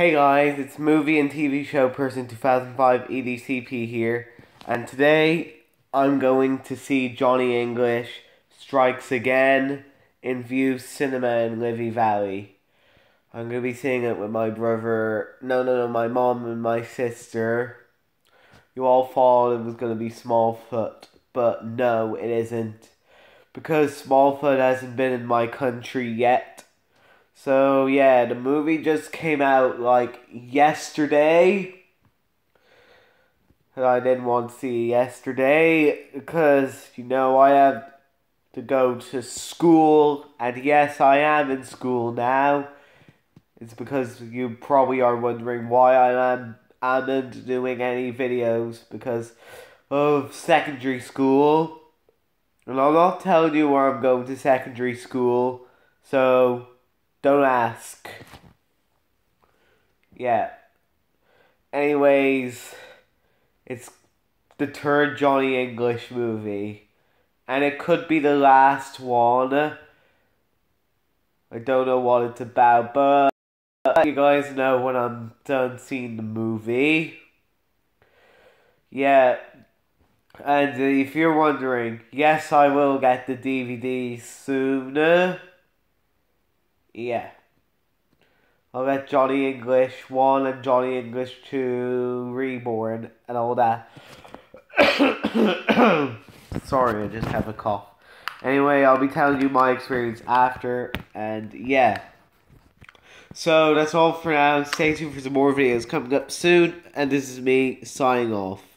Hey guys, it's movie and TV show person 2005 EDCP here, and today I'm going to see Johnny English Strikes Again in Vue Cinema in Liffey Valley. I'm going to be seeing it with my brother, no, no, no, my mom and my sister. You all thought it was going to be Smallfoot, but no, it isn't. Because Smallfoot hasn't been in my country yet so yeah, the movie just came out like yesterday. And I didn't want to see yesterday because you know I have to go to school and yes I am in school now. It's because you probably are wondering why I am am doing any videos because of secondary school. And I'm not telling you where I'm going to secondary school. So don't ask. Yeah. Anyways, it's the third Johnny English movie. And it could be the last one. I don't know what it's about, but you guys know when I'm done seeing the movie. Yeah. And if you're wondering, yes, I will get the DVD sooner. Yeah. I'll get Johnny English 1 and Johnny English 2 Reborn and all that. Sorry, I just have a cough. Anyway, I'll be telling you my experience after, and yeah. So that's all for now. Stay tuned for some more videos coming up soon, and this is me signing off.